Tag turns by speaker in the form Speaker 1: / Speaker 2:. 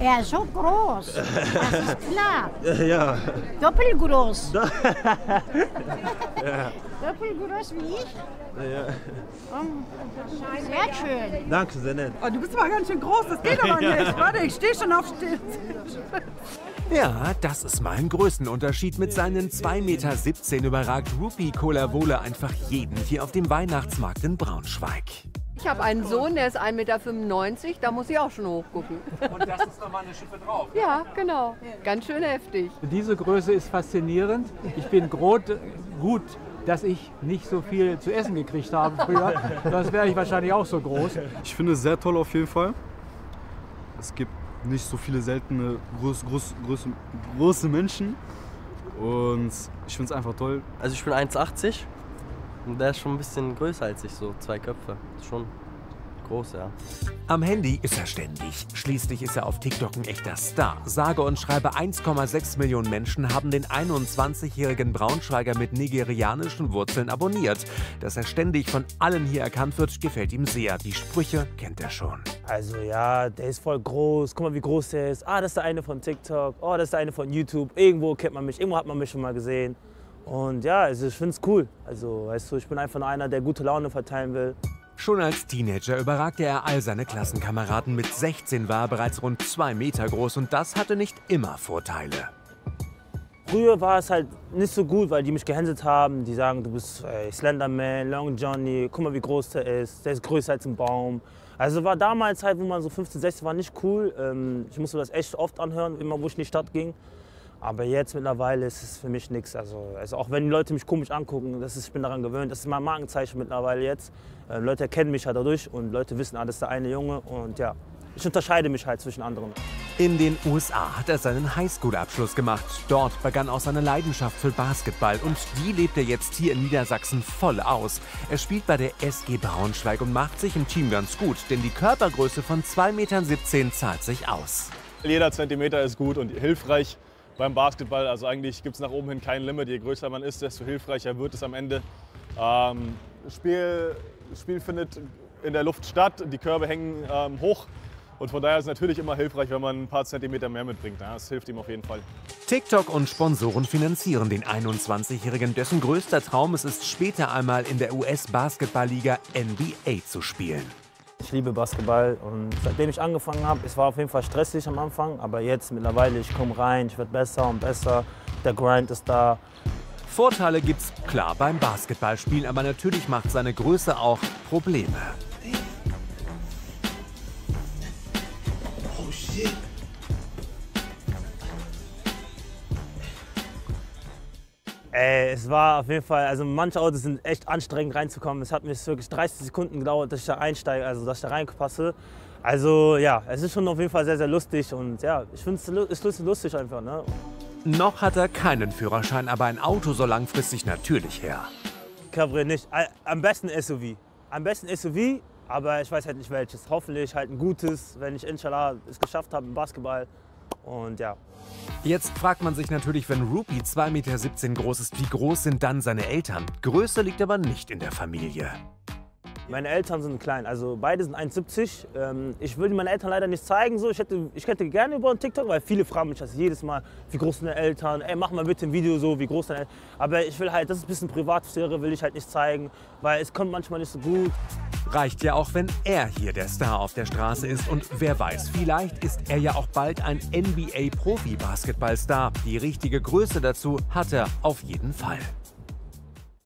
Speaker 1: Er ist so groß. Das ist klar.
Speaker 2: Ja.
Speaker 1: Doppelgroß. Doppelgroß wie ich.
Speaker 2: ja.
Speaker 1: Um, sehr schön.
Speaker 2: Danke, sehr nett.
Speaker 3: Oh, du bist aber ganz schön groß, das geht aber nicht. Warte, ich stehe schon auf Still.
Speaker 4: Ja, das ist mal ein Größenunterschied. Mit seinen 2,17 Meter überragt Rupi Kolawole einfach jeden hier auf dem Weihnachtsmarkt in Braunschweig.
Speaker 5: Ich habe einen Sohn, der ist 1,95 Meter, da muss ich auch schon hochgucken.
Speaker 6: Und das ist nochmal eine Schippe drauf.
Speaker 5: Ja, genau. Ganz schön heftig.
Speaker 7: Diese Größe ist faszinierend. Ich bin grot, gut, dass ich nicht so viel zu essen gekriegt habe früher. Sonst wäre ich wahrscheinlich auch so groß.
Speaker 8: Ich finde es sehr toll auf jeden Fall. Es gibt nicht so viele seltene groß, groß, groß, große Menschen. Und ich finde es einfach toll.
Speaker 9: Also ich bin 1,80 und der ist schon ein bisschen größer als ich, so zwei Köpfe. Schon groß, ja.
Speaker 4: Am Handy ist er ständig. Schließlich ist er auf TikTok ein echter Star. Sage und schreibe 1,6 Millionen Menschen haben den 21-jährigen Braunschweiger mit nigerianischen Wurzeln abonniert. Dass er ständig von allen hier erkannt wird, gefällt ihm sehr. Die Sprüche kennt er schon.
Speaker 10: Also ja, der ist voll groß. Guck mal, wie groß der ist. Ah, das ist der eine von TikTok. Oh, das ist der eine von YouTube. Irgendwo kennt man mich. Irgendwo hat man mich schon mal gesehen. Und ja, also ich finde es cool. Also, weißt du, ich bin einfach nur einer, der gute Laune verteilen will.
Speaker 4: Schon als Teenager überragte er all seine Klassenkameraden. Mit 16 war er bereits rund zwei Meter groß und das hatte nicht immer Vorteile.
Speaker 10: Früher war es halt nicht so gut, weil die mich gehänselt haben. Die sagen, du bist ey, Slenderman, Long Johnny, guck mal, wie groß der ist. Der ist größer als ein Baum. Also war damals halt, wo man so 15, 16 war, nicht cool. Ähm, ich musste das echt oft anhören, immer wo ich in die Stadt ging. Aber jetzt mittlerweile ist es für mich nichts. Also, also auch wenn die Leute mich komisch angucken, das ist, ich bin daran gewöhnt. Das ist mein Markenzeichen mittlerweile jetzt. Äh, Leute erkennen mich ja dadurch und Leute wissen, ah, das ist der eine Junge. Und ja, ich unterscheide mich halt zwischen anderen.
Speaker 4: In den USA hat er seinen Highschool-Abschluss gemacht. Dort begann auch seine Leidenschaft für Basketball und die lebt er jetzt hier in Niedersachsen voll aus. Er spielt bei der SG Braunschweig und macht sich im Team ganz gut, denn die Körpergröße von 2,17 Meter zahlt sich aus.
Speaker 11: Jeder Zentimeter ist gut und hilfreich beim Basketball. Also eigentlich gibt es nach oben hin kein Limit. Je größer man ist, desto hilfreicher wird es am Ende. Ähm, Spiel, Spiel findet in der Luft statt, die Körbe hängen ähm, hoch. Und von daher ist es natürlich immer hilfreich, wenn man ein paar Zentimeter mehr mitbringt. Das hilft ihm auf jeden Fall.
Speaker 4: TikTok und Sponsoren finanzieren den 21-Jährigen, dessen größter Traum es ist, später einmal in der US-Basketballliga NBA zu spielen.
Speaker 10: Ich liebe Basketball und seitdem ich angefangen habe, es war auf jeden Fall stressig am Anfang, aber jetzt mittlerweile, ich komme rein, ich werde besser und besser, der Grind ist da.
Speaker 4: Vorteile gibt's klar beim Basketballspielen, aber natürlich macht seine Größe auch Probleme.
Speaker 10: Oh shit. Ey, es war auf jeden Fall, also manche Autos sind echt anstrengend reinzukommen. Es hat mir wirklich 30 Sekunden gedauert, dass ich da einsteige, also dass ich da reinpasse. Also ja, es ist schon auf jeden Fall sehr, sehr lustig und ja, ich finde es ist lustig einfach. Ne?
Speaker 4: Noch hat er keinen Führerschein, aber ein Auto soll langfristig natürlich her.
Speaker 10: Cabriolet nicht, am besten SUV. Am besten SUV, aber ich weiß halt nicht welches. Hoffentlich halt ein gutes, wenn ich inshallah es geschafft habe im Basketball. Und ja.
Speaker 4: Jetzt fragt man sich natürlich, wenn Rupi 2,17 Meter groß ist, wie groß sind dann seine Eltern? Größe liegt aber nicht in der Familie.
Speaker 10: Meine Eltern sind klein, also beide sind 1,70. Ähm, ich will meine Eltern leider nicht zeigen. So. Ich, hätte, ich hätte gerne über einen TikTok, weil viele fragen mich das jedes Mal, wie groß sind deine Eltern? Ey, mach mal bitte ein Video so, wie groß deine Eltern Aber ich will halt, das ist ein bisschen Privatsphäre, will ich halt nicht zeigen, weil es kommt manchmal nicht so gut.
Speaker 4: Reicht ja auch, wenn er hier der Star auf der Straße ist. Und wer weiß, vielleicht ist er ja auch bald ein NBA-Profi-Basketballstar. Die richtige Größe dazu hat er auf jeden Fall.